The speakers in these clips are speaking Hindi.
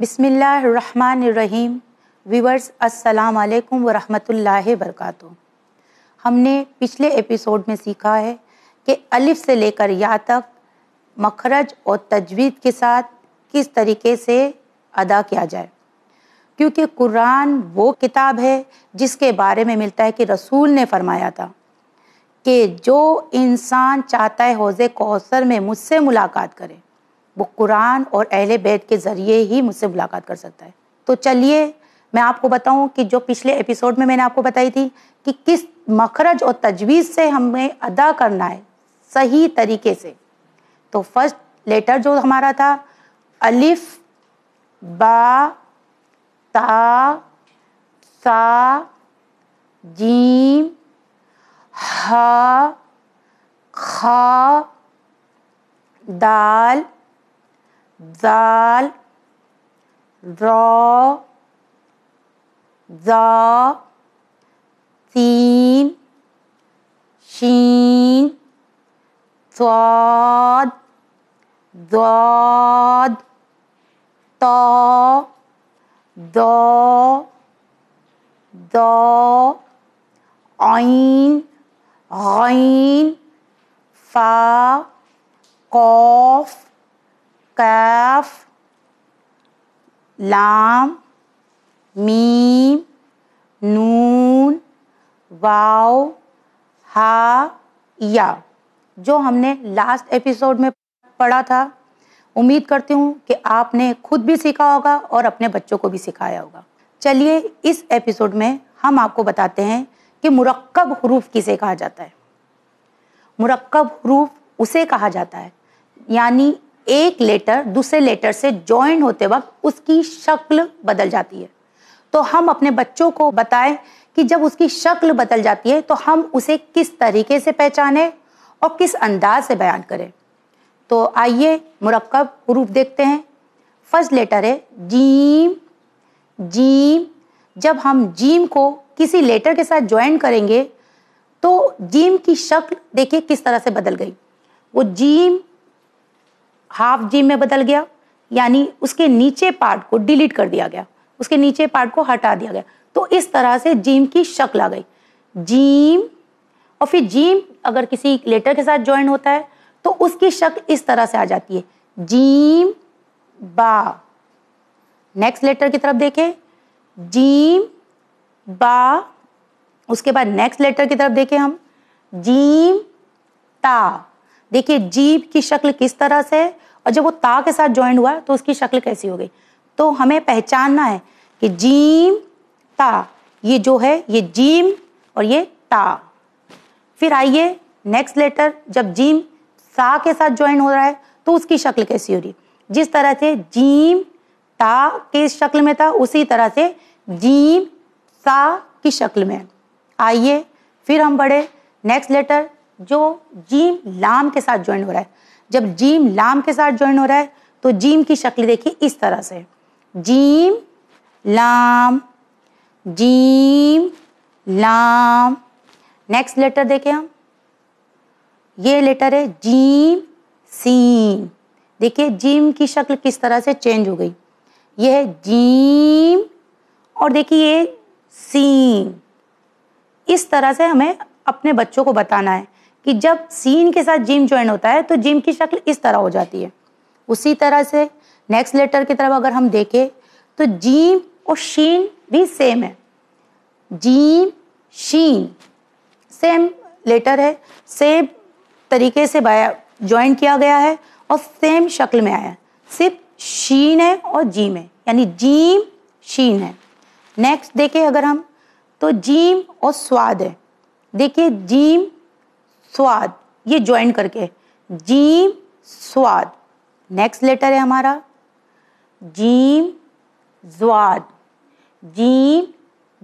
बिस्मिल्लाहिर्रहमानिर्रहीम। वीवर्स अस्सलाम वालेकुम व रहमतुल्लाहि हमने पिछले एपिसोड में सीखा है कि अलिफ से लेकर या तक मखरज और तजवीद के साथ किस तरीके से अदा किया जाए। क्योंकि कुरान वो किताब है जिसके बारे में मिलता है कि रसूल ने फरमाया था कि जो इंसान चाहता है हौज़ कौसर में मुझसे मुलाकात करे वो कुरान और अहल बैत के ज़रिए ही मुझसे मुलाकात कर सकता है। तो चलिए, मैं आपको बताऊँ कि जो पिछले एपिसोड में मैंने आपको बताई थी कि किस मखरज और तजवीज़ से हमें अदा करना है सही तरीके से। तो फ़र्स्ट लेटर जो हमारा था, अलिफ, बा, ता, सा, जीम, हा, खा, दाल dal, ra, za, seen, sheen, swad, dwad, ta, da, da, ain, ain, fa, qaf, Kaif, लाम, मीम, नून, वाव, हा, या। जो हमने लास्ट एपिसोड में पढ़ा था, उम्मीद करती हूँ कि आपने खुद भी सीखा होगा और अपने बच्चों को भी सिखाया होगा। चलिए इस एपिसोड में हम आपको बताते हैं कि मुरक्कब हरूफ किसे कहा जाता है। मुरक्कब हरूफ उसे कहा जाता है, यानी एक लेटर दूसरे लेटर से ज्वाइन होते वक्त उसकी शक्ल बदल जाती है। तो हम अपने बच्चों को बताएँ कि जब उसकी शक्ल बदल जाती है तो हम उसे किस तरीके से पहचाने और किस अंदाज से बयान करें। तो आइए मुरक्कब हरूफ देखते हैं। फ़र्स्ट लेटर है जीम जीम। जब हम जीम को किसी लेटर के साथ ज्वाइन करेंगे तो जीम की शक्ल देखिए किस तरह से बदल गई। वो जीम हाफ़ जीम में बदल गया, यानी उसके नीचे पार्ट को डिलीट कर दिया गया, उसके नीचे पार्ट को हटा दिया गया। तो इस तरह से जीम की शक्ल आ गई। जीम और फिर जीम अगर किसी लेटर के साथ ज्वाइन होता है तो उसकी शक्ल इस तरह से आ जाती है। जीम बा नेक्स्ट लेटर की तरफ़ देखें। जीम बा उसके बाद नेक्स्ट लेटर की तरफ़ देखें हम। जीम ता देखिए, जीभ की शक्ल किस तरह से है और जब वो ता के साथ ज्वाइन हुआ तो उसकी शक्ल कैसी हो गई? तो हमें पहचानना है कि जीम, ता, ये जो है, ये जीम और ये ता। फिर आइए नेक्स्ट लेटर जब जीम सा के साथ ज्वाइन हो रहा है तो उसकी शक्ल कैसी हो रही जिस तरह से जीम, ता के शक्ल में था, उसी तरह से जीम, सा की शक्ल में आइए, फिर हम बढ़े नेक्स्ट लेटर जो जीम लाम के साथ ज्वाइन हो रहा है। जब जीम लाम के साथ ज्वाइन हो रहा है तो जीम की शक्ल देखिए इस तरह से। जीम लाम जीम लाम। नेक्स्ट लेटर देखें हम। ये लेटर है जीम सीन देखिए जीम की शक्ल किस तरह से चेंज हो गई। ये है जीम और देखिए ये सीन इस तरह से हमें अपने बच्चों को बताना है। कि जब सीन के साथ जिम ज्वाइन होता है तो जिम की शक्ल इस तरह हो जाती है। उसी तरह से नेक्स्ट लेटर की तरफ़ अगर हम देखें तो जीम और शीन भी सेम है। जीम, शीन सेम लेटर है सेम तरीके से बाया ज्वाइन किया गया है और सेम शक्ल में आया सिर्फ़ शीन है और जीम है, यानी जीम, शीन है। नेक्स्ट देखें अगर हम तो जीम और स्वाद है। देखिए, जीम स्वाद, ये ज्वाइन करके। जीम, स्वाद। नेक्स्ट लेटर है हमारा। जीम ज्वाद जीम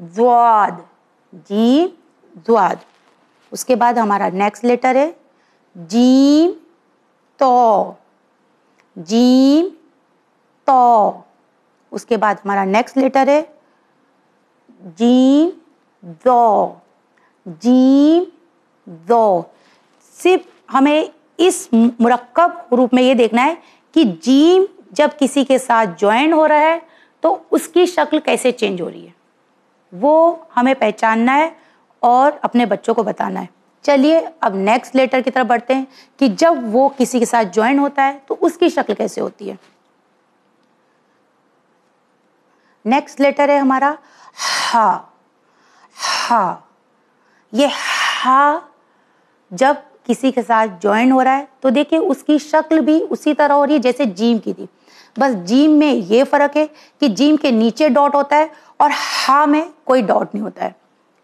ज्वाद जीम ज्वाद उसके बाद हमारा नेक्स्ट लेटर है। जीम तो। जीम तो। उसके बाद हमारा नेक्स्ट लेटर है। जीम, दो। जीम, दो। सिर्फ़ हमें इस मुरक्कब रूप में ये देखना है कि जीम जब किसी के साथ ज्वाइन हो रहा है तो उसकी शक्ल कैसे चेंज हो रही है। वो हमें पहचानना है और अपने बच्चों को बताना है। चलिए अब नेक्स्ट लेटर की तरफ़ बढ़ते हैं कि जब वो किसी के साथ ज्वाइन होता है तो उसकी शक्ल कैसे होती है। नेक्स्ट लेटर है हमारा, हा हा। ये हा जब किसी के साथ ज्वाइन हो रहा है तो देखिए उसकी शक्ल भी उसी तरह हो रही है जैसे जीम की थी। बस जीम में ये फ़र्क है कि जीम के नीचे डॉट होता है और हा में कोई डॉट नहीं होता है।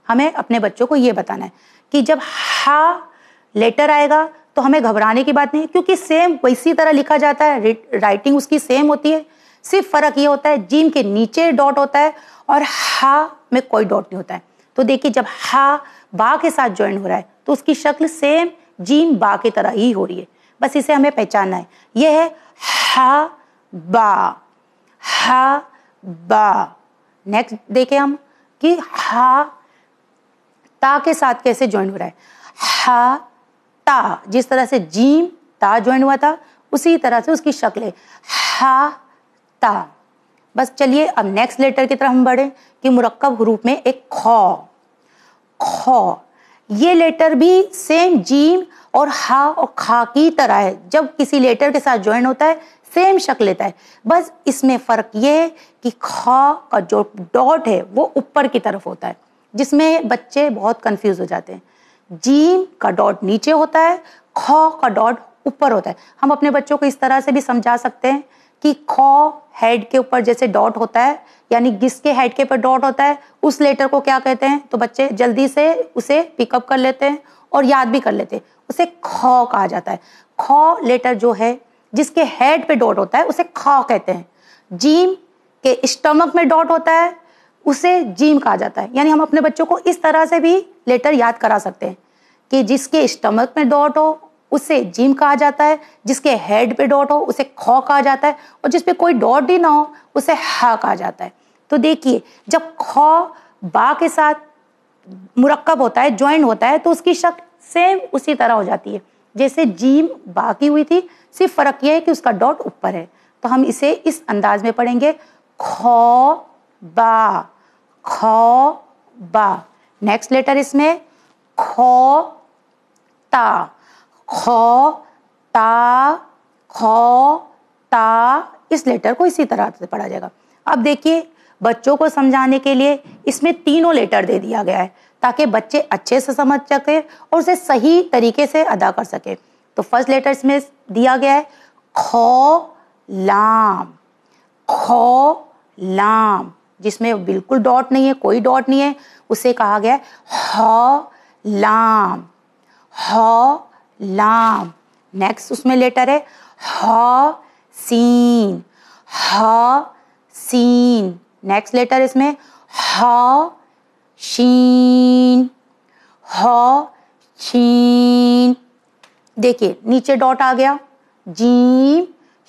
हमें अपने बच्चों को ये बताना है कि जब हा लेटर आएगा तो हमें घबराने की बात नहीं, क्योंकि सेम वैसी तरह लिखा जाता है राइटिंग उसकी सेम होती है। सिर्फ़ फ़र्क ये होता है जीम के नीचे डॉट होता है और हा में कोई डॉट नहीं होता है। तो देखिए जब हा बा के साथ ज्वाइन हो रहा है तो उसकी शक्ल सेम जीम बा की तरह ही हो रही है। बस इसे हमें पहचानना है। यह है हा बा। हा बा। नेक्स्ट देखे हम कि हा ता के साथ कैसे ज्वाइन हो रहा है। हा ता, जिस तरह से जीम ता ज्वाइन हुआ था, उसी तरह से उसकी शक्ल है। हा ता। बस चलिए अब नेक्स्ट लेटर की तरफ़ हम बढ़े कि मुरक्कब रूप में एक खो। खो। ये लेटर भी सेम जीम और हा और खा की तरह है। जब किसी लेटर के साथ ज्वाइन होता है सेम शक्ल लेता है। बस इसमें फ़र्क ये है कि खा का जो डॉट है, वो ऊपर की तरफ़ होता है, जिसमें बच्चे बहुत कंफ्यूज हो जाते हैं। जीम का डॉट नीचे होता है खो का डॉट ऊपर होता है। हम अपने बच्चों को इस तरह से भी समझा सकते हैं कि खो हेड के ऊपर जैसे डॉट होता है, यानी जिसके हेड के ऊपर डॉट होता है, उस लेटर को क्या कहते हैं? तो बच्चे जल्दी से उसे पिकअप कर लेते हैं और याद भी कर लेते हैं। उसे खो कहा जाता है। खो लेटर जो है, जिसके हेड पे डॉट होता है, उसे खो कहते हैं। जीम के स्टमक में डॉट होता है, उसे जीम कहा जाता है। यानी हम अपने बच्चों को इस तरह से भी लेटर याद करा सकते हैं कि जिसके स्टमक में डॉट हो उसे जिम कहा जाता है, जिसके हेड पे डॉट हो, उसे खो कहा जाता है और जिस पे कोई डॉट ही ना हो, उसे हा कहा जाता है। तो देखिए, जब खो बा के साथ मुरक्कब होता है ज्वाइन होता है तो उसकी शक्ल सेम उसी तरह हो जाती है। जैसे जीम बा की हुई थी, सिर्फ़ फ़र्क यह है कि उसका डॉट ऊपर है। तो हम इसे इस अंदाज में पढ़ेंगे, खो बा खो बा। नेक्स्ट लेटर इसमें, खो ता। खो, ता, ख, ता, इस लेटर को इसी तरह से पढ़ा जाएगा। अब देखिए, बच्चों को समझाने के लिए इसमें तीनों लेटर दे दिया गया है, ताकि बच्चे अच्छे से समझ सके और उसे सही तरीके से अदा कर सके। तो फ़र्स्ट लेटर इसमें दिया गया है, खो, लाम। खो, लाम, जिसमें बिल्कुल डॉट नहीं है, कोई डॉट नहीं है, उसे कहा गया है, ह, लाम। ह लाम। नेक्स्ट उसमें लेटर है ह सीन ह सीन नेक्स्ट लेटर इसमें ह शीन ह शीन देखिए, नीचे डॉट आ गया। जीम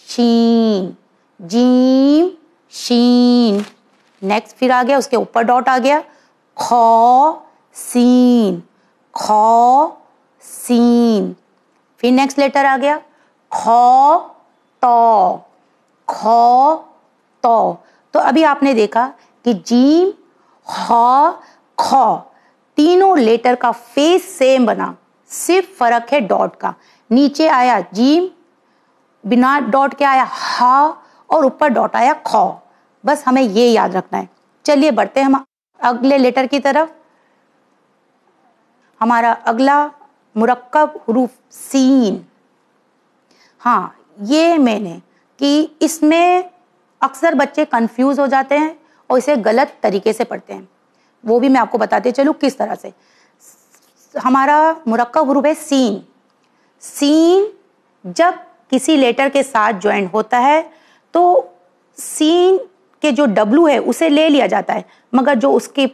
शीन। जीम शीन। नेक्स्ट फिर आ गया, उसके ऊपर डॉट आ गया। खो सीन खो सीन फिर नेक्स्ट लेटर आ गया, खो तो खो तो। तो अभी आपने देखा कि जीम ख ख, तीनों लेटर का फेस सेम बना, सिर्फ़ फ़र्क है डॉट का। नीचे आया जीम, बिना डॉट के आया हा, और ऊपर डॉट आया ख। बस हमें ये याद रखना है। चलिए बढ़ते हैं हम अगले लेटर की तरफ़। हमारा अगला मुरक्कब हरूफ सीन। हाँ ये मैंने कि इसमें अक्सर बच्चे कंफ्यूज हो जाते हैं और इसे गलत तरीके से पढ़ते हैं। वो भी मैं आपको बताते चलूँ किस तरह से। हमारा मुरक्कब हरूफ है सीन। सीन जब किसी लेटर के साथ ज्वाइन होता है तो सीन के जो डब्लू है, उसे ले लिया जाता है, मगर जो उसके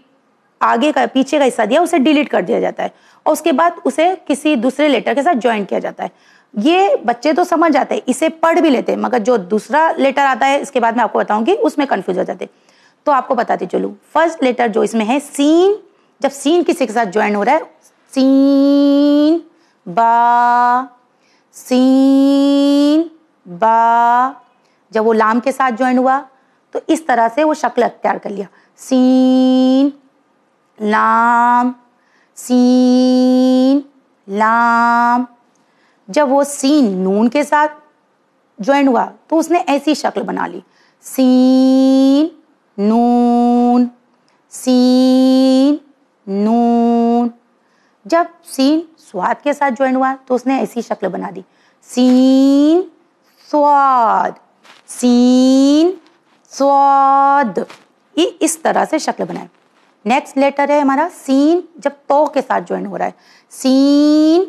आगे का, पीछे का हिस्सा दिया, उसे डिलीट कर दिया जाता है। और उसके बाद उसे किसी दूसरे लेटर के साथ ज्वाइन किया जाता है। ये बच्चे तो समझ जाते हैं, इसे पढ़ भी लेते हैं, मगर जो दूसरा लेटर आता है, इसके बाद मैं आपको बताऊँगी उसमें कंफ्यूज हो जाते तो आपको बताते चलू फ़र्स्ट लेटर जो इसमें है सीन जब सीन किसी के साथ ज्वाइन हो रहा है सीन बा सीन बा जब वो लाम के साथ ज्वाइन हुआ तो इस तरह से वो शक्ल अख्तियार कर लिया। सीन लाम सीन, लाम। जब वो सीन नून के साथ ज्वाइन हुआ तो उसने ऐसी शक्ल बना ली। सीन, नून सीन, नून। जब सीन स्वाद के साथ ज्वाइन हुआ तो उसने ऐसी शक्ल बना दी। सीन, स्वाद। सीन, स्वाद। ये इस तरह से शक्ल बनाए। नेक्स्ट लेटर है हमारा सीन, जब तो के साथ ज्वाइन हो रहा है। सीन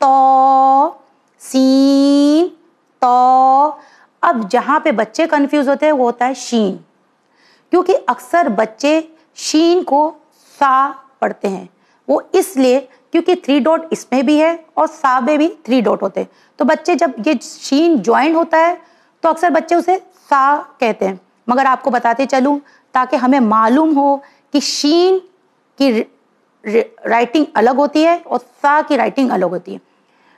तो सीन तो। अब जहाँ पे बच्चे कंफ्यूज होते हैं, वो होता है शीन। क्योंकि अक्सर बच्चे शीन को सा पढ़ते हैं। वो इसलिए क्योंकि थ्री डॉट इसमें भी है और सा में भी थ्री डॉट होते हैं। तो बच्चे जब ये शीन ज्वाइन होता है तो अक्सर बच्चे उसे सा कहते हैं। मगर आपको बताते चलूँ, ताकि हमें मालूम हो कि शीन की राइटिंग अलग होती है और सा की राइटिंग अलग होती है।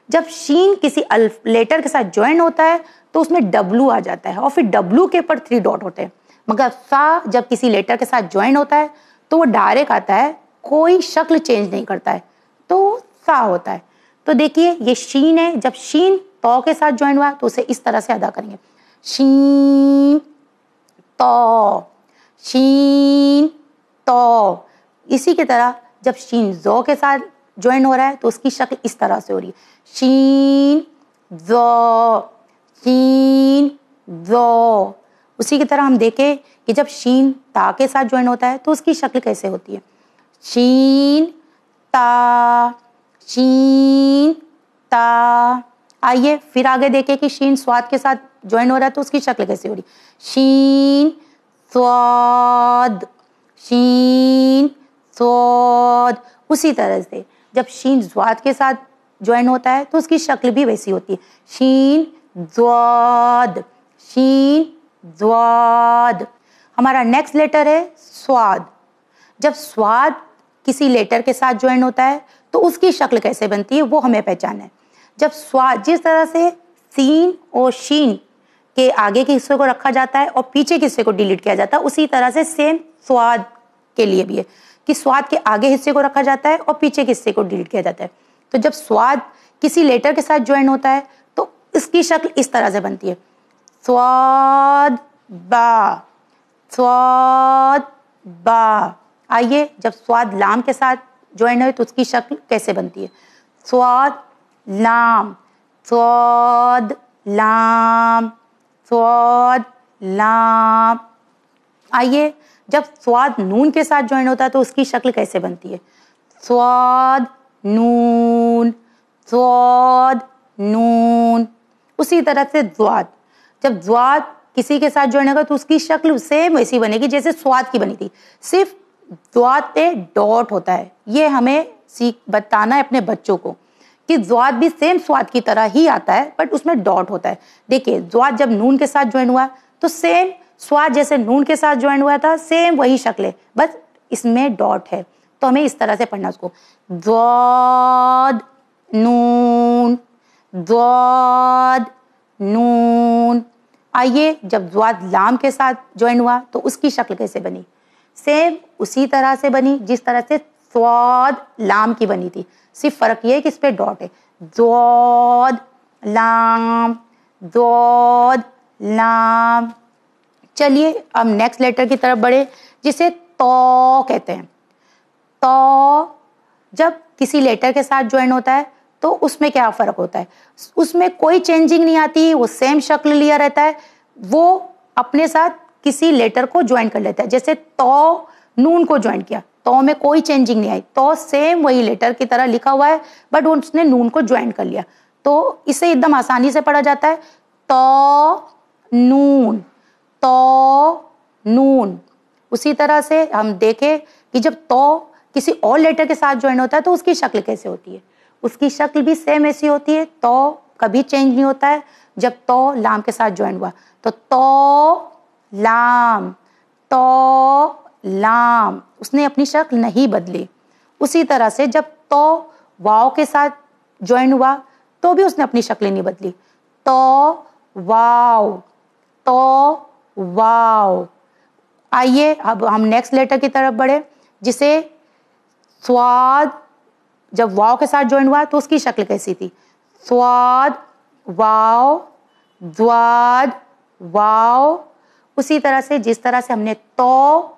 जब शीन किसी लेटर के साथ ज्वाइन होता है तो उसमें डब्लू आ जाता है और फिर डब्लू के ऊपर थ्री डॉट होते हैं। मगर सा जब किसी लेटर के साथ ज्वाइन होता है तो वो डायरेक्ट आता है, कोई शक्ल चेंज नहीं करता है तो सा होता है। तो देखिए, ये शीन है, जब शीन तो के साथ ज्वाइन हुआ तो उसे इस तरह से अदा करेंगे। शीन तो शीन तो इसी की तरह जब शीन जो के साथ ज्वाइन हो रहा है तो उसकी शक्ल इस तरह से हो रही है। शीन जो शीन जो। उसी की तरह हम देखें कि जब शीन ता के साथ ज्वाइन होता है तो उसकी शक्ल कैसे होती है? शीन ता शीन ता। आइए फिर आगे देखें कि शीन स्वाद के साथ ज्वाइन हो रहा है तो उसकी शक्ल कैसे हो रही शीन स्वाद। शीन स्वाद उसी तरह से। जब शीन ज्वाद के साथ ज्वाइन होता है तो उसकी शक्ल भी वैसी होती है। शीन ज्वाद शीन ज्वाद। हमारा नेक्स्ट लेटर है स्वाद। जब स्वाद किसी लेटर के साथ ज्वाइन होता है तो उसकी शक्ल कैसे बनती है, वो हमें पहचान है। जब स्वाद, जिस तरह से सीन और शीन के आगे के हिस्से को रखा जाता है और पीछे के हिस्से को डिलीट किया जाता है। उसी तरह से सेम स्वाद के लिए भी है कि स्वाद के आगे हिस्से को रखा जाता है और पीछे के हिस्से को डिलीट किया जाता है। तो जब स्वाद किसी लेटर के साथ ज्वाइन होता है तो इसकी शक्ल इस तरह से बनती है। स्वाद बा। स्वाद बा। आइए, जब स्वाद लाम के साथ ज्वाइन हो तो उसकी शक्ल कैसे बनती है? स्वाद लाम। स्वाद लाम। स्वाद लाम आइए, जब स्वाद नून के साथ ज्वाइन होता है तो उसकी शक्ल कैसे बनती है? स्वाद नून स्वाद नून। उसी तरह से ज्वाद जब ज्वाद किसी के साथ ज्वाइन होगा तो उसकी शक्ल सेम वैसी बनेगी जैसे स्वाद की बनी थी। सिर्फ़ द्वाद पे डॉट होता है। ये हमें सीख, बताना है अपने बच्चों को। कि ज्वाद भी सेम स्वाद की तरह ही आता है बट उसमें डॉट होता है। देखिए, ज्वाद जब नून के साथ ज्वाइन हुआ तो सेम स्वाद जैसे नून के साथ ज्वाइन हुआ था सेम वही शक्ल। बस इसमें डॉट है। तो हमें इस तरह से पढ़ना उसको। द्वाद नून द्वाद नून। आइए, जब द्वाद लाम के साथ ज्वाइन हुआ तो उसकी शक्ल कैसे बनी? सेम उसी तरह से बनी, जिस तरह से स्वाद लाम की बनी थी। सिर्फ़ फ़र्क ये है कि इस पे डॉट है। द्वाद लाम द्वाद लाम। चलिए अब नेक्स्ट लेटर की तरफ़ बढ़े, जिसे तो कहते हैं। तो जब किसी लेटर के साथ ज्वाइन होता है तो उसमें क्या फ़र्क होता है? उसमें कोई चेंजिंग नहीं आती, वो सेम शक्ल लिया रहता है, वो अपने साथ किसी लेटर को ज्वाइन कर लेता है। जैसे तो नून को ज्वाइन किया। तो में कोई चेंजिंग नहीं आई। तो सेम वही लेटर की तरह लिखा हुआ है बट उसने नून को ज्वाइन कर लिया। तो इसे एकदम आसानी से पढ़ा जाता है। तो नून तो नून उसी तरह से हम देखें कि जब तो किसी और लेटर के साथ ज्वाइन होता है तो उसकी शक्ल कैसे होती है? उसकी शक्ल भी सेम ऐसी होती है। तो कभी चेंज नहीं होता है, जब तो लाम के साथ ज्वाइन हुआ। तो तो लाम तो लाम, उसने अपनी शक्ल नहीं बदली। उसी तरह से जब तो वाओ के साथ ज्वाइन हुआ तो भी उसने अपनी शक्ल नहीं बदली। तो वाव तो वाव आइए, अब हम नेक्स्ट लेटर की तरफ़ बढ़े, जिसे स्वाद, जब वाव के साथ ज्वाइन हुआ तो उसकी शक्ल कैसी थी? स्वाद वाव द्वाद वाव उसी तरह से, जिस तरह से हमने तो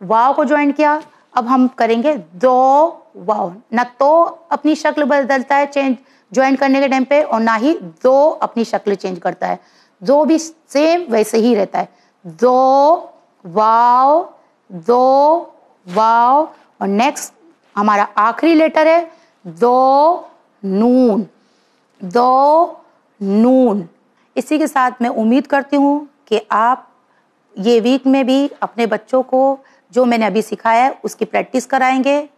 वाव को ज्वाइन किया, अब हम करेंगे दो वाव। ना तो अपनी शक्ल बदलता है चेंज ज्वाइन करने के टाइम पे और ना ही दो अपनी शक्ल चेंज करता है। दो भी सेम वैसे ही रहता है। दो वाव दो वाव और नेक्स्ट हमारा आखिरी लेटर है दो नून। दो नून। इसी के साथ मैं उम्मीद करती हूँ कि आप ये वीक में भी अपने बच्चों को जो मैंने अभी सिखाया है, उसकी प्रैक्टिस कराएँगे।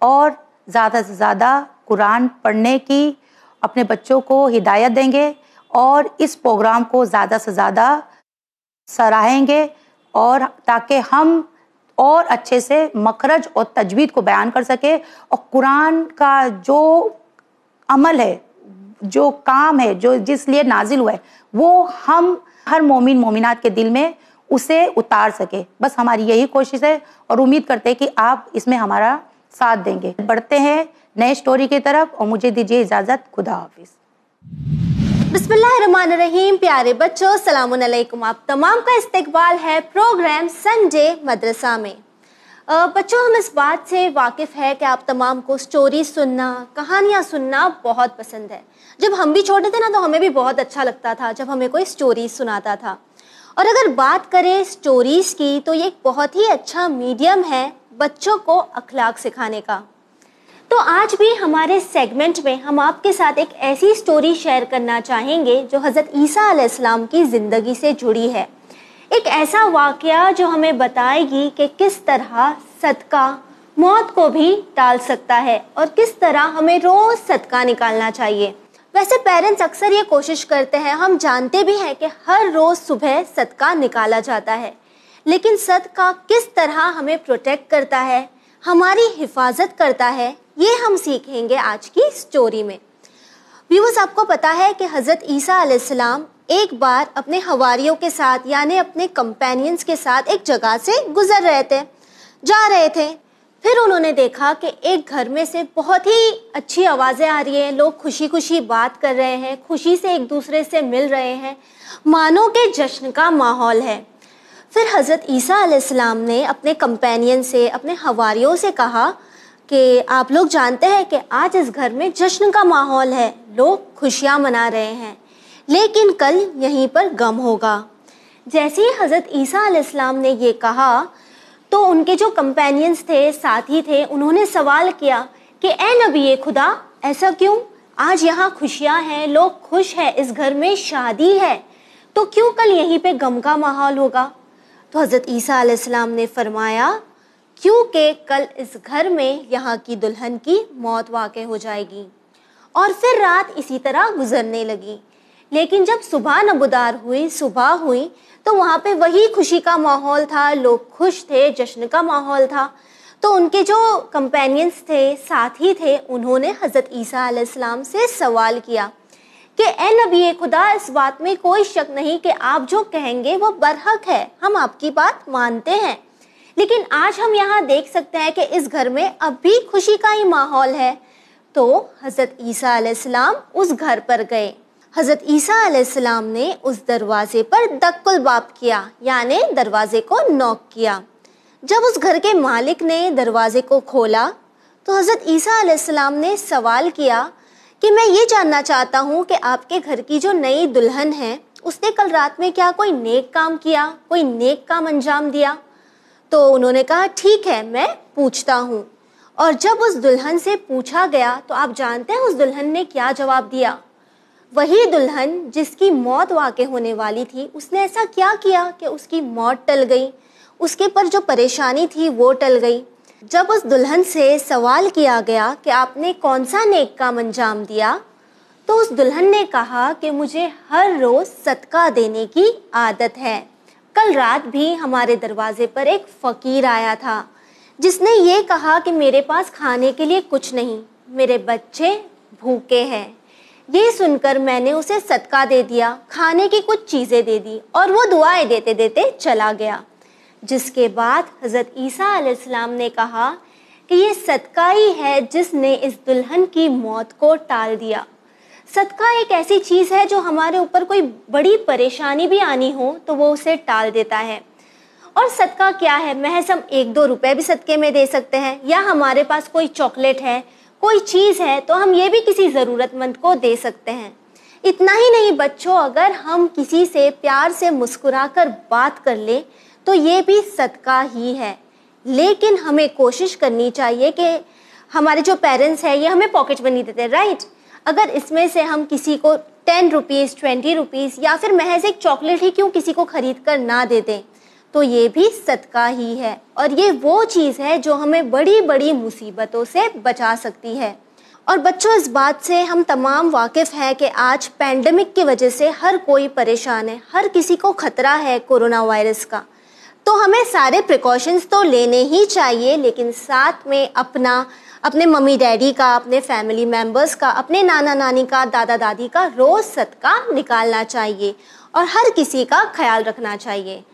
और ज़्यादा से ज़्यादा कुरान पढ़ने की अपने बच्चों को हिदायत देंगे और इस प्रोग्राम को ज़्यादा से ज़्यादा सराहेंगे और ताकि हम और अच्छे से मखरज और तजवीद को बयान कर सके। और कुरान का जो अमल है, जो काम है, जो जिस लिए नाजिल हुआ है, वो हम हर मोमिन, मोमिनात के दिल में उसे उतार सके। बस हमारी यही कोशिश है और उम्मीद करते हैं कि आप इसमें हमारा साथ देंगे। बढ़ते हैं नए स्टोरी की तरफ़ और मुझे दीजिए इजाज़त। खुदा हाफिज़। बिस्मिल्लाहिर्रहमानिर्रहीम, प्यारे बच्चों, सलामुअलैकुम। आप तमाम का इस्तकबाल है प्रोग्राम संडे मदरसा में। बच्चों, हम इस बात से वाकिफ़ है कि आप तमाम को स्टोरी सुनना, कहानियाँ सुनना बहुत पसंद है। जब हम भी छोटे थे ना तो हमें भी बहुत अच्छा लगता था, जब हमें कोई स्टोरी सुनाता था। और अगर बात करें स्टोरीज़ की तो ये एक बहुत ही अच्छा मीडियम है बच्चों को अखलाक सिखाने का। तो आज भी हमारे सेगमेंट में हम आपके साथ एक ऐसी स्टोरी शेयर करना चाहेंगे जो हज़रत ईसा की ज़िंदगी से जुड़ी है। एक ऐसा वाक़ जो हमें बताएगी कि किस तरह सदका मौत को भी टाल सकता है और किस तरह हमें रोज़ सदका निकालना चाहिए। वैसे पेरेंट्स अक्सर ये कोशिश करते हैं, हम जानते भी हैं कि हर रोज़ सुबह सदका निकाला जाता है। लेकिन सदका किस तरह हमें प्रोटेक्ट करता है, हमारी हिफाजत करता है, ये हम सीखेंगे आज की स्टोरी में। व्यूवर्स आपको पता है कि हज़रत ईसा आसमाम एक बार अपने हवारियों के साथ, यानी अपने कंपेनियंस के साथ एक जगह से गुजर रहे थे। जा रहे थे फिर उन्होंने देखा कि एक घर में से बहुत ही अच्छी आवाज़ें आ रही हैं। लोग खुशी खुशी बात कर रहे हैं, खुशी से एक दूसरे से मिल रहे हैं। मानो के जश्न का माहौल है। फिर हज़रत ईसा आसमाम ने अपने कंपेनियन से, अपने हवारियों से कहा कि आप लोग जानते हैं कि आज इस घर में जश्न का माहौल है। लोग खुशियाँ मना रहे हैं। लेकिन कल यहीं पर गम होगा। जैसे ही हज़रत ईसा ने ये कहा तो उनके जो कंपेनियंस थे, साथी थे, उन्होंने सवाल किया कि ए नबी खुदा, ऐसा क्यों? आज यहाँ खुशियाँ हैं, लोग खुश हैं, इस घर में शादी है। तो क्यों कल यहीं पे गम का माहौल होगा? तो हज़रत ईसा ने फरमाया क्योंकि कल इस घर में यहाँ की दुल्हन की मौत वाक़ हो जाएगी? और फिर रात इसी तरह गुजरने लगी। लेकिन जब सुबह नबुदार हुई, सुबह हुई तो वहाँ पे वही खुशी का माहौल था, लोग खुश थे, जश्न का माहौल था। तो उनके जो कंपेनियंस थे, साथी थे, उन्होंने हज़रत ईसा आसमाम से सवाल किया कि, ए नबी, खुदा, इस बात में कोई शक नहीं कि आप जो कहेंगे वो बरहक है, हम आपकी बात मानते हैं। लेकिन आज हम यहाँ देख सकते हैं कि इस घर में अब भी खुशी का ही माहौल है। तो हज़रत ईसा आसमाम उस घर पर गए। हज़रत ईसा आसमाम ने उस दरवाज़े पर दक्कुल बाप किया, यानि दरवाज़े को नॉक किया। जब उस घर के मालिक ने दरवाज़े को खोला तो हज़रत ईसा आसमाम ने सवाल किया कि मैं ये जानना चाहता हूँ कि आपके घर की जो नई दुल्हन है, उसने कल रात में क्या कोई नेक काम किया, कोई नेक काम अंजाम दिया? तो उन्होंने कहा, ठीक है, मैं पूछता हूँ। और जब उस दुल्हन से पूछा गया तो आप जानते हैं उस दुल्हन ने क्या जवाब दिया? वही दुल्हन जिसकी मौत वाक़ होने वाली थी, उसने ऐसा क्या किया कि उसकी मौत टल गई? उसके पर जो परेशानी थी, वो टल गई। जब उस दुल्हन से सवाल किया गया कि आपने कौन सा नेक काम अंजाम दिया तो उस दुल्हन ने कहा कि मुझे हर रोज़ सदका देने की आदत है। कल रात भी हमारे दरवाजे पर एक फ़कीर आया था, जिसने ये कहा कि मेरे पास खाने के लिए कुछ नहीं, मेरे बच्चे भूखे हैं। ये सुनकर मैंने उसे सदका दे दिया, खाने की कुछ चीज़ें दे दी और वो दुआएँ देते देते चला गया। जिसके बाद हज़रत ईसा अलैहिस्सलाम ने कहा कि ये सदका ही है जिसने इस दुल्हन की मौत को टाल दिया। सदका एक ऐसी चीज़ है जो हमारे ऊपर कोई बड़ी परेशानी भी आनी हो तो वो उसे टाल देता है। और सदका क्या है? महज हम एक दो रुपए भी सदके में दे सकते हैं या हमारे पास कोई चॉकलेट है कोई चीज़ है तो हम ये भी किसी ज़रूरतमंद को दे सकते हैं। इतना ही नहीं बच्चों, अगर हम किसी से प्यार से मुस्कुरा कर बात कर ले तो ये भी सदका ही है। लेकिन हमें कोशिश करनी चाहिए कि हमारे जो पेरेंट्स हैं, ये हमें पॉकेट मनी देते हैं, राइट? अगर इसमें से हम किसी को टेन रुपीज़ ट्वेंटी रुपीज़ या फिर महज एक चॉकलेट ही क्यों किसी को ख़रीद कर ना दे दें? तो ये भी सदका ही है। और ये वो चीज़ है जो हमें बड़ी बड़ी मुसीबतों से बचा सकती है। और बच्चों, इस बात से हम तमाम वाकिफ़ हैं कि आज पैंडमिक की वजह से हर कोई परेशान है, हर किसी को ख़तरा है कोरोना वायरस का। तो हमें सारे प्रिकॉशंस तो लेने ही चाहिए, लेकिन साथ में अपना, अपने मम्मी डैडी का, अपने फैमिली मेंबर्स का, अपने नाना नानी का, दादा दादी का रोज़ सदका निकालना चाहिए। और हर किसी का ख्याल रखना चाहिए।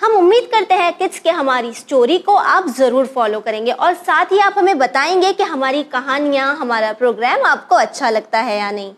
हम उम्मीद करते हैं किड्स के हमारी स्टोरी को आप ज़रूर फॉलो करेंगे और साथ ही आप हमें बताएँगे कि हमारी कहानियाँ, हमारा प्रोग्राम आपको अच्छा लगता है या नहीं।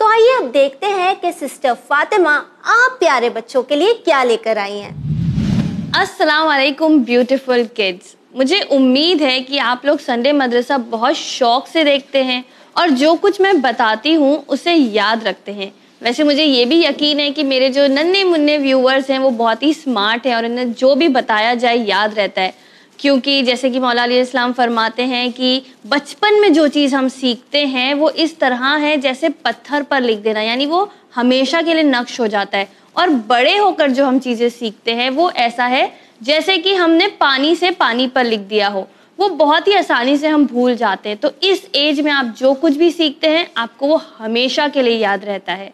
तो आइए अब देखते हैं कि सिस्टर फातिमा, आप प्यारे बच्चों के लिए क्या लेकर आई हैं। अस्सलाम वालेकुम ब्यूटीफुल किड्स मुझे उम्मीद है कि आप लोग संडे मदरसा बहुत शौक से देखते हैं और जो कुछ मैं बताती हूँ उसे याद रखते हैं। वैसे मुझे ये भी यकीन है कि मेरे जो नन्हे मुन्ने व्यूवर्स हैं, वो बहुत ही स्मार्ट हैं और इन्हें जो भी बताया जाए, याद रहता है। क्योंकि जैसे कि मौला इस्लाम फरमाते हैं कि बचपन में जो चीज़ हम सीखते हैं, वो इस तरह है जैसे पत्थर पर लिख देना, यानी वो हमेशा के लिए नक्श हो जाता है। और बड़े होकर जो हम चीज़ें सीखते हैं, वो ऐसा है जैसे कि हमने पानी से पानी पर लिख दिया हो। वो बहुत ही आसानी से हम भूल जाते हैं। तो इस एज में आप जो कुछ भी सीखते हैं, आपको वो हमेशा के लिए याद रहता है।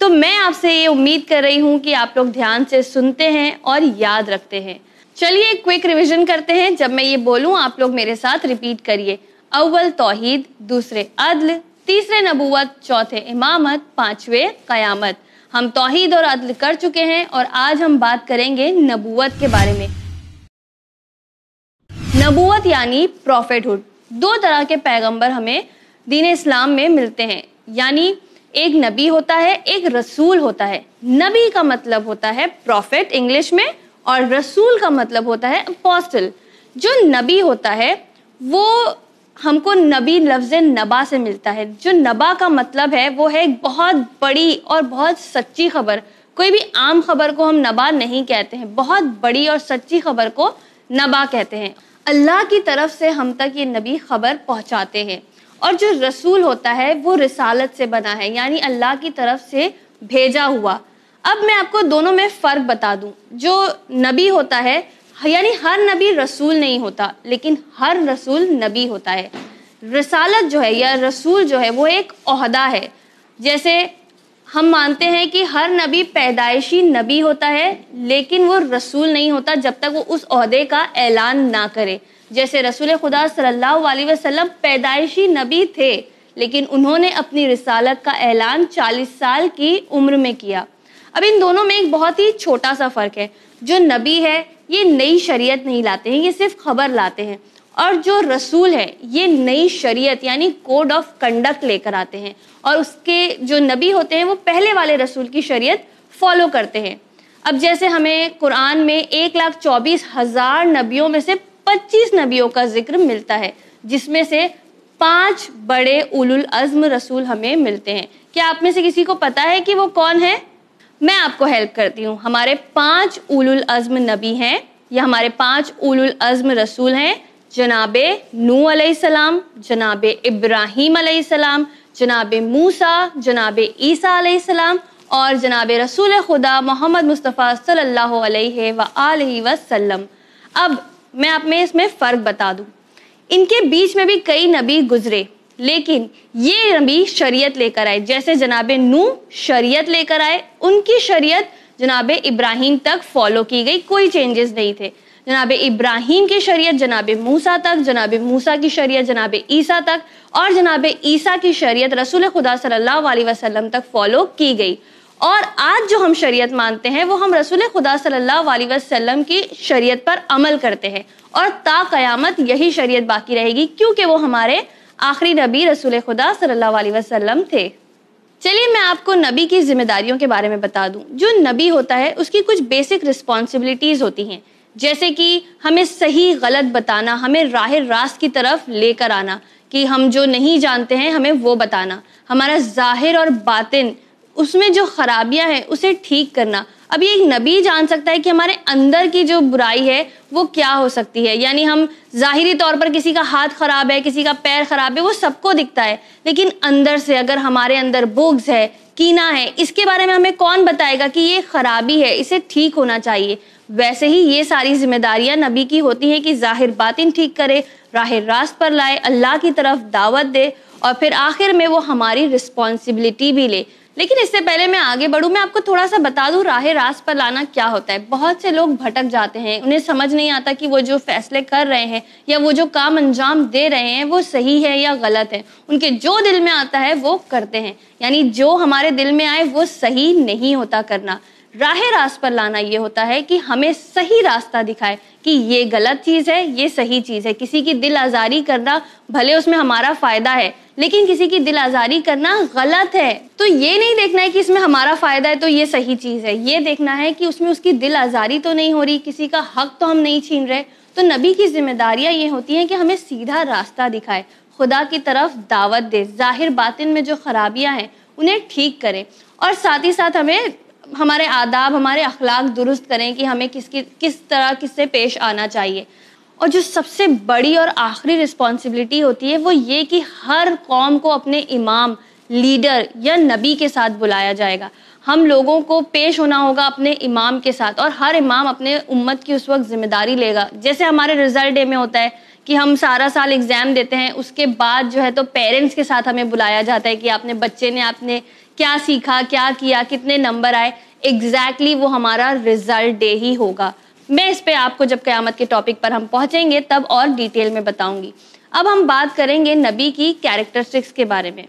तो मैं आपसे ये उम्मीद कर रही हूँ कि आप लोग ध्यान से सुनते हैं और याद रखते हैं। चलिए क्विक रिवीजन करते हैं। जब मैं ये बोलूँ, आप लोग मेरे साथ रिपीट करिए। अव्वल तोहीद, दूसरे अदल, तीसरे नबूवत, चौथे इमामत, पांचवे कयामत। हम तोहीद और अदल कर चुके हैं और आज हम बात करेंगे नबूवत के बारे में। नबूवत यानी प्रॉफिटहुड दो तरह के पैगंबर हमें दीन इस्लाम में मिलते हैं। यानी एक नबी होता है, एक रसूल होता है। नबी का मतलब होता है प्रॉफिट इंग्लिश में, और रसूल का मतलब होता है अपोस्टल जो नबी होता है, वो हमको नबी लफ्ज नबा से मिलता है। जो नबा का मतलब है, वो है एक बहुत बड़ी और बहुत सच्ची खबर। कोई भी आम खबर को हम नबा नहीं कहते हैं। बहुत बड़ी और सच्ची खबर को नबा कहते हैं। अल्लाह की तरफ़ से हम तक ये नबी खबर पहुंचाते हैं। और जो रसूल होता है, वो रिसालत से बना है, यानी अल्लाह की तरफ़ से भेजा हुआ। अब मैं आपको दोनों में फ़र्क बता दूँ। जो नबी होता है, यानी हर नबी रसूल नहीं होता, लेकिन हर रसूल नबी होता है। रसालत जो है, या रसूल जो है, वो एक अहदा है। जैसे हम मानते हैं कि हर नबी पैदाइशी नबी होता है, लेकिन वो रसूल नहीं होता जब तक वो उस अहदे का ऐलान ना करे। जैसे रसूल खुदा सल्लल्लाहु अलैहि वसल्लम पैदाइशी नबी थे, लेकिन उन्होंने अपनी रिसालत का ऐलान 40 साल की उम्र में किया। अब इन दोनों में एक बहुत ही छोटा सा फ़र्क है। जो नबी है, ये नई शरीयत नहीं लाते हैं, ये सिर्फ़ खबर लाते हैं। और जो रसूल है, ये नई शरीयत यानी कोड ऑफ़ कंडक्ट लेकर आते हैं। और उसके जो नबी होते हैं, वो पहले वाले रसूल की शरीयत फॉलो करते हैं। अब जैसे हमें कुरान में एक लाख चौबीस हज़ार नबियों में से पच्चीस नबियों का ज़िक्र मिलता है, जिसमें से पाँच बड़े उलुल अज़्म रसूल हमें मिलते हैं। क्या आप में से किसी को पता है कि वो कौन है? मैं आपको हेल्प करती हूँ। हमारे पाँच उलुल अज़्म नबी हैं, या हमारे पाँच उलुल अज़्म रसूल हैं, जनाबे नू सलाम, जनाबे इब्राहिम सलाम, जनाब मूसा, जनाब ईसा सलाम, और जनाब रसूल खुदा मोहम्मद मुस्तफ़ा सल्लल्लाहु अलैहि वसल्लम। अब मैं आप में इसमें फ़र्क बता दूँ। इनके बीच में भी कई नबी गुजरे, लेकिन ये नबी शरीयत लेकर आए। जैसे जनाब नू शरीयत लेकर आए, उनकी शरीयत जनाब इब्राहिम तक फॉलो की गई, कोई चेंजेस नहीं थे। जनाब इब्राहिम की शरीयत, जनाब मूसा तक, जनाब मूसा की शरीयत, जनाब ईसा तक, और जनाब ईसा की शरीयत रसूल खुदा सल्लल्लाहु अलैहि वसल्लम तक फॉलो की गई। और आज जो हम शरीयत मानते हैं, वो हम रसूल खुदा सल्लल्लाहु अलैहि वसल्लम की शरीयत पर अमल करते हैं। और ता कयामत यही शरीयत बाकी रहेगी, क्योंकि वो हमारे आखिरी नबी रसूल खुदा सल्लल्लाहु अलैहि वसल्लम थे। चलिए मैं आपको नबी की जिम्मेदारियों के बारे में बता दूँ। जो नबी होता है, उसकी कुछ बेसिक रिस्पॉन्सिबिलिटीज होती हैं। जैसे कि हमें सही गलत बताना, हमें राह रास्त की तरफ़ लेकर आना, कि हम जो नहीं जानते हैं, हमें वो बताना। हमारा ज़ाहिर और बातिन उसमें जो खराबियाँ हैं, उसे ठीक करना। अभी एक नबी जान सकता है कि हमारे अंदर की जो बुराई है, वो क्या हो सकती है। यानी हम जाहिरी तौर पर किसी का हाथ खराब है, किसी का पैर खराब है, वो सबको दिखता है। लेकिन अंदर से अगर हमारे अंदर बुग्स है, कीना है, इसके बारे में हमें कौन बताएगा कि ये खराबी है, इसे ठीक होना चाहिए? वैसे ही ये सारी जिम्मेदारियाँ नबी की होती हैं कि ज़ाहिर बातिन ठीक करे, राह रास्त पर लाए, अल्लाह की तरफ़ दावत दे और फिर आखिर में वो हमारी रिस्पॉन्सिबिलिटी भी ले। लेकिन इससे पहले मैं आगे बढ़ूँ, मैं आपको थोड़ा सा बता दूँ राह रास्त पर लाना क्या होता है? बहुत से लोग भटक जाते हैं, उन्हें समझ नहीं आता कि वो जो फैसले कर रहे हैं या वो जो काम अंजाम दे रहे हैं, वो सही है या गलत है। उनके जो दिल में आता है, वो करते हैं। यानी जो हमारे दिल में आए, वो सही नहीं होता करना। राह रास्त पर लाना ये होता है कि हमें सही रास्ता दिखाए कि ये गलत चीज़ है, ये सही चीज़ है। किसी की दिल आज़ारी करना भले उसमें हमारा फ़ायदा है, लेकिन किसी की दिल आज़ारी करना गलत है। तो ये नहीं देखना है कि इसमें हमारा फ़ायदा है तो ये सही चीज़ है। ये देखना है कि उसमें उसकी दिल आज़ारी तो नहीं हो रही, किसी का हक तो हम नहीं छीन रहे। तो नबी की जिम्मेदारियाँ ये होती हैं कि हमें सीधा रास्ता दिखाए, खुदा की तरफ़ दावत दे, ज़ाहिर बातिन में जो खराबियाँ हैं, उन्हें ठीक करें। और साथ ही साथ हमें हमारे आदाब, हमारे अखलाक दुरुस्त करें कि हमें किसकी, किस तरह किससे पेश आना चाहिए। और जो सबसे बड़ी और आखिरी रिस्पॉन्सिबिलिटी होती है, वो ये कि हर कौम को अपने इमाम लीडर या नबी के साथ बुलाया जाएगा। हम लोगों को पेश होना होगा अपने इमाम के साथ और हर इमाम अपने उम्मत की उस वक्त ज़िम्मेदारी लेगा। जैसे हमारे रिज़ल्ट डे में होता है कि हम सारा साल एग्ज़ाम देते हैं, उसके बाद जो है तो पेरेंट्स के साथ हमें बुलाया जाता है कि आपने बच्चे ने, आपने क्या सीखा, क्या किया, कितने नंबर आए एग्जैक्टली exactly वो हमारा रिज़ल्ट डे ही होगा। मैं इस पे आपको जब क़यामत के टॉपिक पर हम पहुँचेंगे, तब और डिटेल में बताऊँगी। अब हम बात करेंगे नबी की कैरेक्टरिस्टिक्स के बारे में।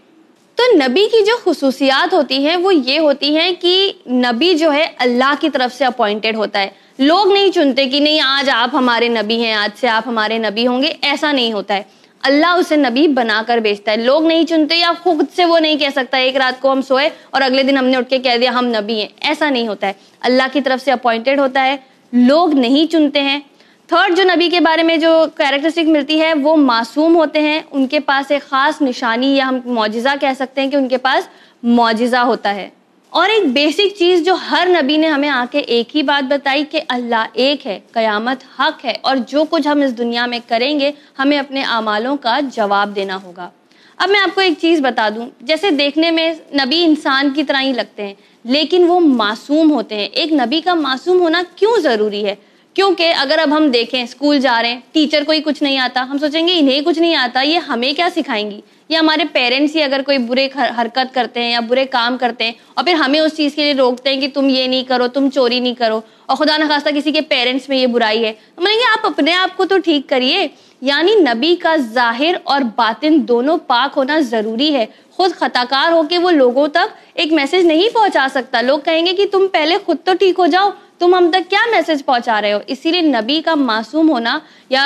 तो नबी की जो खसूसियात होती हैं, वो ये होती हैं कि नबी जो है, अल्लाह की तरफ़ से अपॉइंटेड होता है। लोग नहीं चुनते कि नहीं, आज आप हमारे नबी हैं, आज से आप हमारे नबी होंगे, ऐसा नहीं होता है। अल्लाह उसे नबी बनाकर भेजता है। लोग नहीं चुनते या खुद से वो नहीं कह सकता, एक रात को हम सोए और अगले दिन हमने उठ के कह दिया, हम नबी हैं। ऐसा नहीं होता है। अल्लाह की तरफ़ से अपॉइंटेड होता है। लोग नहीं चुनते हैं। थर्ड जो नबी के बारे में जो कैरेक्टरिस्टिक मिलती है, वो मासूम होते हैं। उनके पास एक ख़ास निशानी या हम मोजिज़ा कह सकते हैं कि उनके पास मोजिज़ा होता है। और एक बेसिक चीज़ जो हर नबी ने हमें आके एक ही बात बताई कि अल्लाह एक है, क़यामत हक है और जो कुछ हम इस दुनिया में करेंगे, हमें अपने अमालों का जवाब देना होगा। अब मैं आपको एक चीज़ बता दूँ, जैसे देखने में नबी इंसान की तरह ही लगते हैं, लेकिन वो मासूम होते हैं। एक नबी का मासूम होना क्यों ज़रूरी है? क्योंकि अगर अब हम देखें, स्कूल जा रहे हैं, टीचर को ही कुछ नहीं आता, हम सोचेंगे, इन्हें कुछ नहीं आता, ये हमें क्या सिखाएँगी? या हमारे पेरेंट्स ही अगर कोई बुरे हरकत करते हैं या बुरे काम करते हैं और फिर हमें उस चीज़ के लिए रोकते हैं कि तुम ये नहीं करो, तुम चोरी नहीं करो और खुदा न खास्ता किसी के पेरेंट्स में ये बुराई है तो बोलेंगे, आप अपने आप को तो ठीक करिए। यानी नबी का ज़ाहिर और बातिन दोनों पाक होना ज़रूरी है। खुद खताकार होके वो लोगों तक एक मैसेज नहीं पहुँचा सकता। लोग कहेंगे कि तुम पहले खुद तो ठीक हो जाओ, तुम हम तक क्या मैसेज पहुँचा रहे हो? इसीलिए नबी का मासूम होना या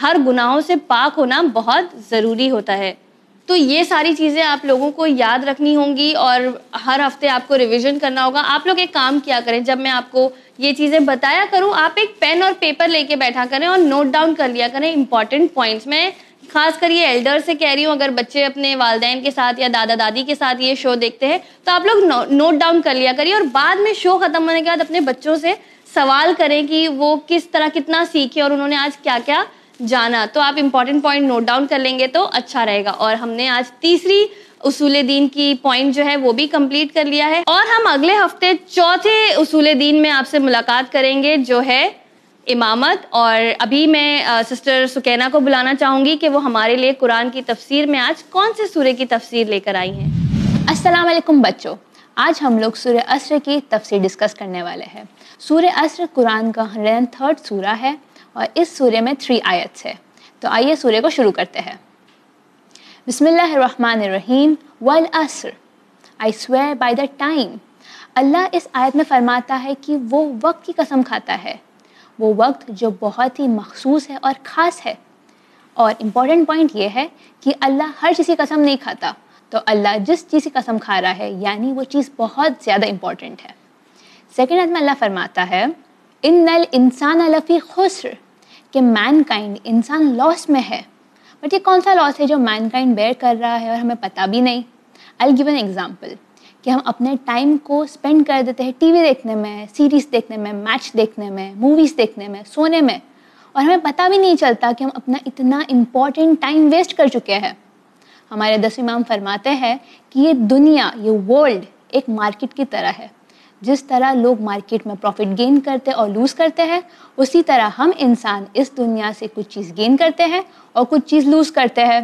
हर गुनाहों से पाक होना बहुत ज़रूरी होता है। तो ये सारी चीज़ें आप लोगों को याद रखनी होंगी और हर हफ़्ते आपको रिवीजन करना होगा। आप लोग एक काम किया करें जब मैं आपको ये चीज़ें बताया करूँ आप एक पेन और पेपर लेके बैठा करें और नोट डाउन कर लिया करें इंपॉर्टेंट पॉइंट्स मैं खास कर ये एल्डर से कह रही हूँ अगर बच्चे अपने वालदेन के साथ या दादा दादी के साथ ये शो देखते हैं तो आप लोग नो, नोट डाउन कर लिया करिए और बाद में शो खत्म होने के बाद अपने बच्चों से सवाल करें कि वो किस तरह कितना सीखे और उन्होंने आज क्या क्या जाना। तो आप इंपॉर्टेंट पॉइंट नोट डाउन कर लेंगे तो अच्छा रहेगा। और हमने आज तीसरी उसूल दीन की पॉइंट जो है वो भी कंप्लीट कर लिया है। और हम अगले हफ़्ते चौथे उसूल दीन में आपसे मुलाकात करेंगे, जो है इमामत। और अभी मैं सिस्टर सुकैना को बुलाना चाहूँगी कि वो हमारे लिए कुरान की तफसीर में आज कौन से सूर्य की तफसीर लेकर आई हैं। अस्सलाम वालेकुम बच्चों। आज हम लोग सूर्य अस्र की तफसीर डिस्कस करने वाले हैं। सूर्य अस्र कुरान का हंड्रेड थर्ड सूरा है। और इस सूर्य में थ्री आयत है। तो आइए सूर्य को शुरू करते हैं। बिस्मिल्लाहिर्रहमानिर्रहीम, वल असर। I swear by the time Allah इस आयत में फरमाता है कि वो वक्त की कसम खाता है। वो वक्त जो बहुत ही मखसूस है और ख़ास है। और इंपॉर्टेंट पॉइंट ये है कि अल्लाह हर चीज़ की कसम नहीं खाता। तो अल्लाह जिस चीज़ की कसम खा रहा है, यानी वो चीज़ बहुत ज़्यादा इंपॉर्टेंट है। सेकेंड आयत में अल्लाह फरमाता है इन नल इंसान अलफ़ी खुसर। कि मैन काइंड इंसान लॉस में है। बट ये कौन सा लॉस है जो मैन काइंड बेयर कर रहा है और हमें पता भी नहीं? आई गिव एन एग्ज़ाम्पल कि हम अपने टाइम को स्पेंड कर देते हैं टीवी देखने में सीरीज़ देखने में मैच देखने में मूवीज़ देखने में, सोने में। और हमें पता भी नहीं चलता कि हम अपना इतना इंपॉर्टेंट टाइम वेस्ट कर चुके हैं। हमारे दस इमाम फरमाते हैं कि ये दुनिया, ये वर्ल्ड एक मार्केट की तरह है। जिस तरह लोग मार्केट में प्रॉफिट गेन करते और लूज़ करते हैं, उसी तरह हम इंसान इस दुनिया से कुछ चीज़ गेन करते हैं और कुछ चीज़ लूज़ करते हैं।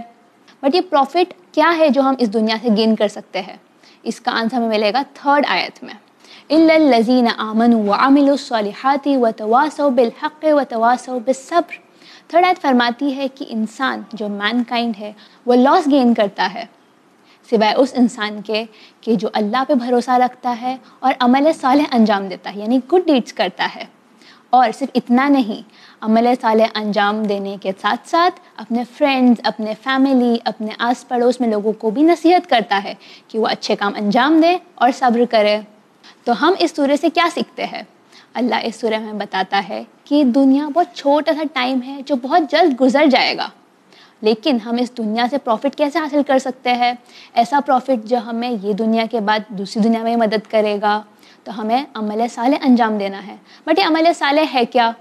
बट ये प्रॉफिट क्या है जो हम इस दुनिया से गेन कर सकते हैं? इसका आंसर हमें मिलेगा थर्ड आयत में। लजीन आमन व आमिलसालिहाती व तवासो बिलहक़ व तवासो बिसब्र थर्ड आयत फरमाती है कि इंसान जो मैनकाइंड है, वो लॉस गेन करता है। सिवाय उस इंसान के, कि जो अल्लाह पे भरोसा रखता है और अमल साल अंजाम देता है, यानी गुड डीड्स करता है। और सिर्फ़ इतना नहीं, अमल साल अंजाम देने के साथ साथ अपने फ्रेंड्स अपने फैमिली अपने आस पड़ोस में लोगों को भी नसीहत करता है कि वो अच्छे काम अंजाम दे और सब्र करे। तो हम इस सूर्य से क्या सीखते हैं? अल्लाह इस सूर्य में बताता है कि दुनिया बहुत छोटा सा टाइम है जो बहुत जल्द गुजर जाएगा। लेकिन हम इस दुनिया से प्रॉफिट कैसे हासिल कर सकते हैं? ऐसा प्रॉफिट जो हमें ये दुनिया के बाद दूसरी दुनिया में मदद करेगा तो हमें अमल साल अंजाम देना है। बट ये अमल साल है क्या?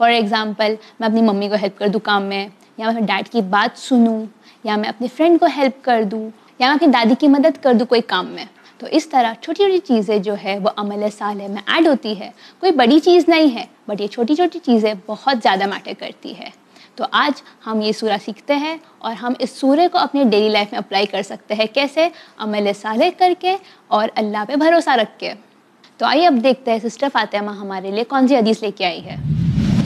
फॉर एग्ज़ाम्पल मैं अपनी मम्मी को हेल्प कर दूँ काम में, या मैं डैड की बात सुनूँ, या मैं अपने फ्रेंड को हेल्प कर दूँ, या मैं अपनी दादी की मदद कर दूँ कोई काम में। तो इस तरह छोटी छोटी चीज़ें जो है, वो अमल साल में ऐड होती है। कोई बड़ी चीज़ नहीं है, बट ये छोटी छोटी चीज़ें बहुत ज़्यादा मैटर करती है। तो आज हम ये सूरा सीखते हैं और हम इस सूर्य को अपनी डेली लाइफ में अप्लाई कर सकते हैं। कैसे? अमल साल करके और अल्लाह पे भरोसा रख के। तो आइए अब देखते हैं, सिस्टर फातिमा हमारे लिए कौन सी हदीस लेके आई है।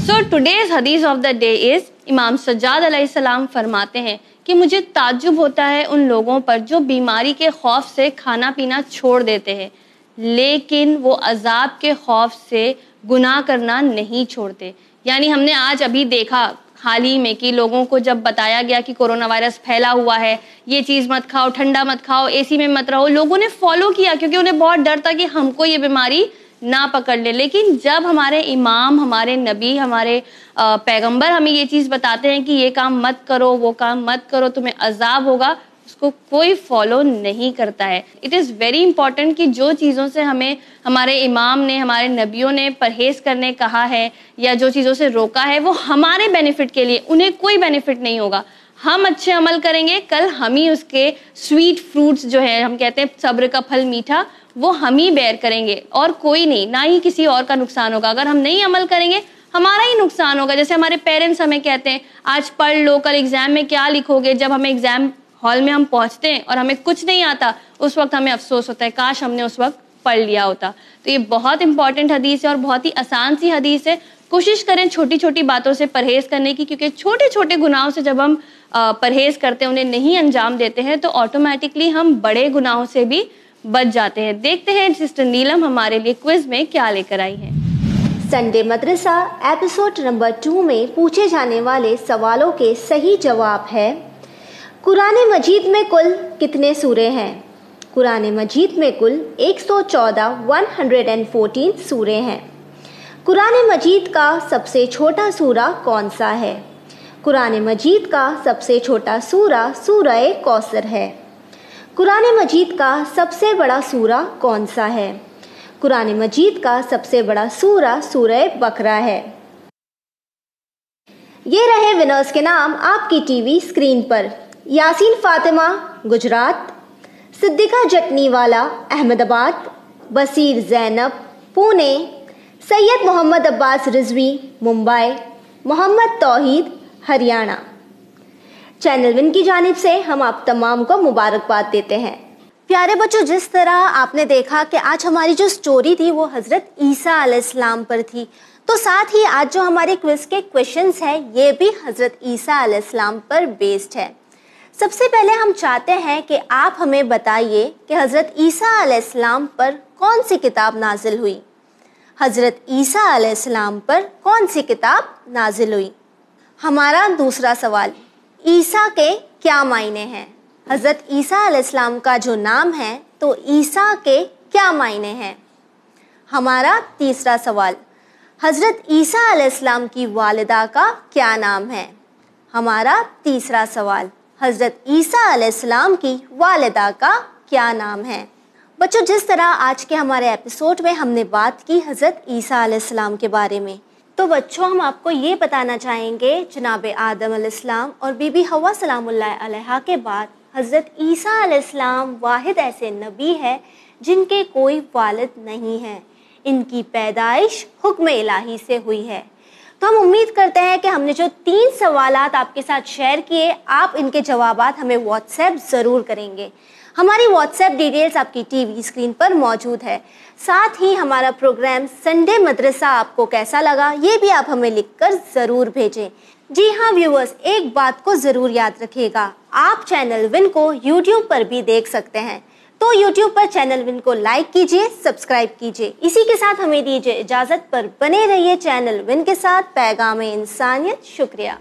So today's hadith of the day is imam Sajjad अलैहिस्सलाम फरमाते हैं कि मुझे ताज्जुब होता है उन लोगों पर जो बीमारी के खौफ से खाना पीना छोड़ देते हैं, लेकिन वो अजाब के खौफ से गुनाह करना नहीं छोड़ते। यानी हमने आज अभी देखा हाल ही में कि लोगों को जब बताया गया कि कोरोना वायरस फैला हुआ है, ये चीज़ मत खाओ, ठंडा मत खाओ एसी में मत रहो, लोगों ने फॉलो किया क्योंकि उन्हें बहुत डर था कि हमको ये बीमारी ना पकड़ ले। लेकिन जब हमारे इमाम, हमारे नबी, हमारे पैगंबर हमें ये चीज़ बताते हैं कि ये काम मत करो, वो काम मत करो, तुम्हें अजाब होगा उसको कोई फॉलो नहीं करता है। इट इज़ वेरी इंपॉर्टेंट कि जो चीज़ों से हमें, हमारे इमाम ने, हमारे नबियों ने परहेज करने कहा है या जो चीज़ों से रोका है, वो हमारे बेनिफिट के लिए, उन्हें कोई बेनिफिट नहीं होगा। हम अच्छे अमल करेंगे, कल हम ही उसके स्वीट फ्रूट्स जो है, हम कहते हैं सब्र का फल मीठा, वो हम ही बेयर करेंगे। और कोई नहीं, ना ही किसी और का नुकसान होगा। अगर हम नहीं अमल करेंगे, हमारा ही नुकसान होगा। जैसे हमारे पेरेंट्स हमें कहते हैं, आज पढ़ लो, कल एग्ज़ाम में क्या लिखोगे? जब हमें एग्ज़ाम हॉल में हम पहुँचते हैं और हमें कुछ नहीं आता। उस वक्त हमें अफसोस होता है, काश हमने उस वक्त पढ़ लिया होता। तो ये बहुत इंपॉर्टेंट हदीस है और बहुत ही आसान सी हदीस है। कोशिश करें छोटी छोटी बातों से परहेज करने की, क्योंकि छोटे छोटे गुनाहों से जब हम परहेज करते हैं, उन्हें नहीं अंजाम देते हैं तो ऑटोमेटिकली हम बड़े गुनाहों से भी बच जाते हैं। देखते हैं सिस्टर नीलम हमारे लिए क्विज में क्या लेकर आई हैं। संडे मदरसा एपिसोड नंबर टू में पूछे जाने वाले सवालों के सही जवाब है। कुरान मजीद में कुल कितने सूरे हैं? कुरान मजीद में कुल 114 114 सूरे हैं। कुरान मजीद का सबसे छोटा सूरा कौन सा है? कुरान मजीद का सबसे छोटा सूरा सूरह कौसर है। कुरान मजीद का सबसे बड़ा सूरा कौन सा है? कुरान मजीद का सबसे बड़ा सूरा सूरह बकरा है। ये रहे विनर्स के नाम आपकी टीवी स्क्रीन पर। यासीन फातिमा, गुजरात, सिद्दीका जटनीवाला अहमदाबाद, बसीर जैनब, पुणे, सैयद मोहम्मद अब्बास रिजवी, मुंबई, मोहम्मद तौहीद, हरियाणा। चैनल विन की जानब से हम आप तमाम को मुबारकबाद देते हैं। प्यारे बच्चों, जिस तरह आपने देखा कि आज हमारी जो स्टोरी थी, वो हज़रत ईसा अलैहिस्सलाम पर थी। तो साथ ही आज जो हमारे क्विज के क्वेश्चंस हैं, ये भी हज़रत ईसा अलैहिस्सलाम पर बेस्ड है। सबसे पहले हम चाहते हैं कि आप हमें बताइए कि हज़रत ईसा पर कौन सी किताब नाजिल हुई? हज़रत ईसा पर कौन सी किताब नाजिल हुई? हमारा दूसरा सवाल, ईसा के क्या मायने हैं? हज़रत ईसा का जो नाम है तो ईसा के क्या मायने हैं? हमारा तीसरा सवाल, हज़रत ईसा की वालदा का क्या नाम है? हमारा तीसरा सवाल हज़रत ईसा की वालदा का क्या नाम है? बच्चों, जिस तरह आज के हमारे एपिसोड में हमने बात की हज़रत ईसा के बारे में तो बच्चों, हम आपको ये बताना चाहेंगे, जनाब आदम अलैहिस्सलाम और बीबी हवा सलामुल्लाह के बाद हज़रत ईसा वाहिद ऐसे नबी है जिनके कोई वालद नहीं है। इनकी पैदाइश हुक्म इलाही से हुई है। तो हम उम्मीद करते हैं कि हमने जो तीन सवाल आपके साथ शेयर किए, आप इनके जवाब हमें व्हाट्सएप ज़रूर करेंगे। हमारी व्हाट्सएप डिटेल्स आपकी टीवी स्क्रीन पर मौजूद है। साथ ही हमारा प्रोग्राम संडे मदरसा आपको कैसा लगा, ये भी आप हमें लिखकर ज़रूर भेजें। जी हाँ व्यूवर्स एक बात को ज़रूर याद रखिएगा। आप चैनल विन को यूट्यूब पर भी देख सकते हैं। तो YouTube पर चैनल विन को लाइक कीजिए सब्सक्राइब कीजिए। इसी के साथ हमें दीजिए इजाज़त पर बने रहिए चैनल विन के साथ। पैगाम इंसानियत, शुक्रिया।